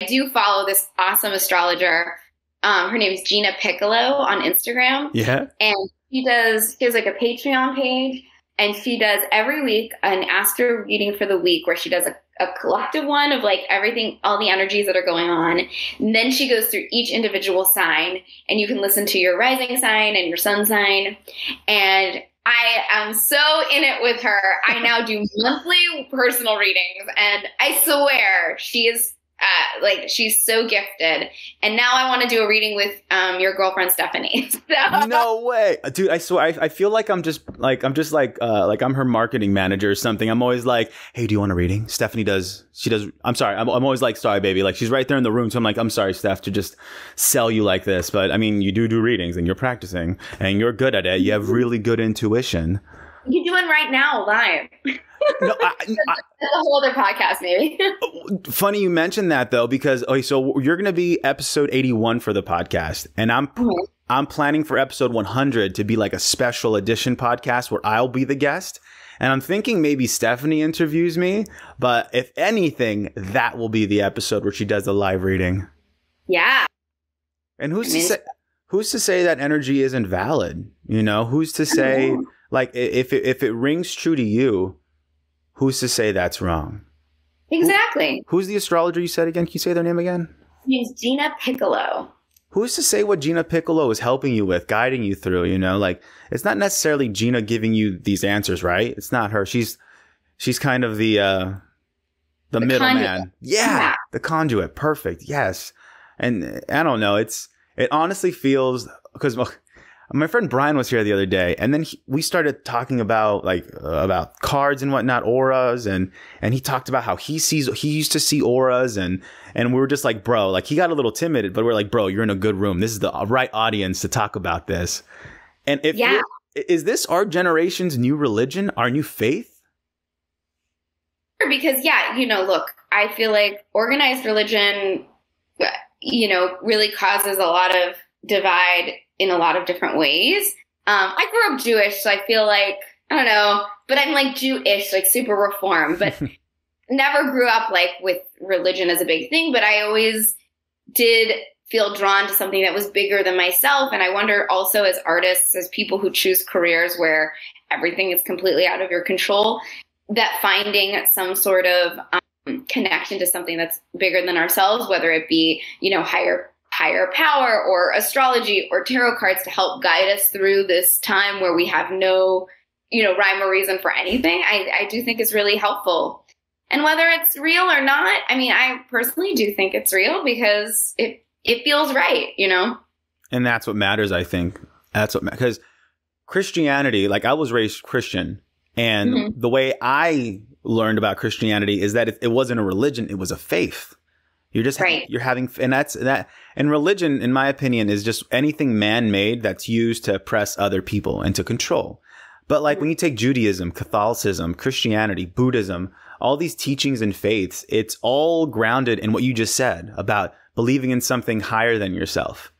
I do follow this awesome astrologer. Um, her name is Gina Piccalo on Instagram. Yeah. And she does, she has like a Patreon page and she does every week an astro reading for the week where she does a, a collective one of like everything, all the energies that are going on. And then she goes through each individual sign and you can listen to your rising sign and your sun sign. And I am so in it with her. I now do monthly personal readings and I swear she is uh, like she's so gifted. And now I want to do a reading with um, your girlfriend Stephanie. So. No way, dude! I swear, I, I feel like I'm just like I'm just like uh, like I'm her marketing manager or something. I'm always like, hey, do you want a reading? Stephanie does. She does. I'm sorry. I'm, I'm always like, sorry, baby. Like she's right there in the room, so I'm like, I'm sorry, Steph, to just sell you like this. But I mean, you do do readings, and you're practicing, and you're good at it. You have really good intuition. You do one right now, live. No, I, I, a whole other podcast, maybe. funny you mentioned that though, because okay, so you're gonna be episode 81 for the podcast, and I'm Mhm. I'm planning for episode 100 to be like a special edition podcast where I'll be the guest. And I'm thinking maybe Stephanie interviews me, but if anything, that will be the episode where she does the live reading. yeah. And who's I to say who's to say that energy isn't valid? You know, who's to say. Like if it, if it rings true to you, who's to say that's wrong? Exactly. Who's the astrologer you said again? Can you say their name again? Name's Gina Piccalo. Who's to say what Gina Piccalo is helping you with, guiding you through? You know, like it's not necessarily Gina giving you these answers, right? It's not her. She's she's kind of the uh the, The middleman. Yeah, Yeah. the conduit. Perfect. Yes. And I don't know. It's it honestly feels because my friend Brian was here the other day, and then he, we started talking about like uh, about cards and whatnot, auras, and and he talked about how he sees he used to see auras, and and we were just like, bro, like he got a little timid, but we're like, bro, you're in a good room. This is the right audience to talk about this. And if Yeah. is this our generation's new religion, our new faith? Because, yeah, you know, look, I feel like organized religion, you know, really causes a lot of divide in a lot of different ways. Um, I grew up Jewish, so I feel like, I don't know, but I'm like Jewish, like super reform, but never grew up like with religion as a big thing, but I always did feel drawn to something that was bigger than myself. And I wonder also as artists, as people who choose careers where everything is completely out of your control, that finding some sort of um, connection to something that's bigger than ourselves, whether it be, you know, higher higher power or astrology or tarot cards to help guide us through this time where we have no, you know, rhyme or reason for anything, I, I do think is really helpful. And whether it's real or not, I mean, I personally do think it's real because it it feels right, you know. And that's what matters, I think. That's what because Christianity, like I was raised Christian, and Mhm. the way I learned about Christianity is that it, it wasn't a religion; it was a faith. You're just Right. you're having, and that's that. And religion, in my opinion, is just anything man-made that's used to oppress other people and to control. But like when you take Judaism, Catholicism, Christianity, Buddhism, all these teachings and faiths, it's all grounded in what you just said about believing in something higher than yourself.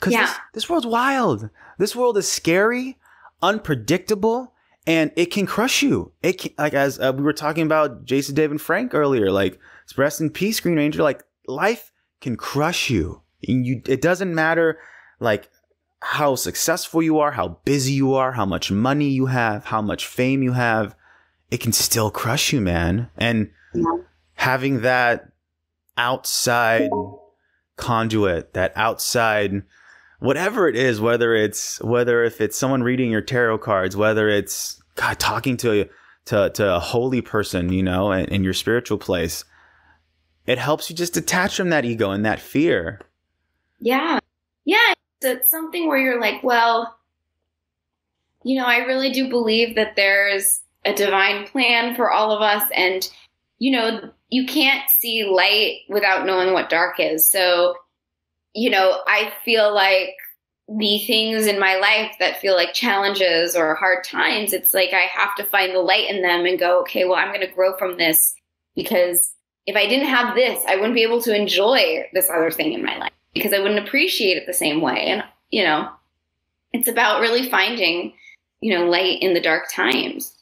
Because Yeah. this, this world's wild. This world is scary, unpredictable, and it can crush you. It can, like as uh, we were talking about Jason David Frank earlier, like rest in peace, Green Ranger. Like life can crush you. And you, it doesn't matter like how successful you are, how busy you are, how much money you have, how much fame you have. It can still crush you, man. And Yeah. having that outside conduit, that outside whatever it is, whether it's whether if it's someone reading your tarot cards, whether it's God talking to to to a holy person, you know, in, in your spiritual place, it helps you just detach from that ego and that fear. Yeah. Yeah. It's something where you're like, well, you know, I really do believe that there's a divine plan for all of us. And, you know, you can't see light without knowing what dark is. So, you know, I feel like the things in my life that feel like challenges or hard times, it's like I have to find the light in them and go, okay, well, I'm going to grow from this because if I didn't have this, I wouldn't be able to enjoy this other thing in my life because I wouldn't appreciate it the same way. And, you know, it's about really finding, you know, light in the dark times.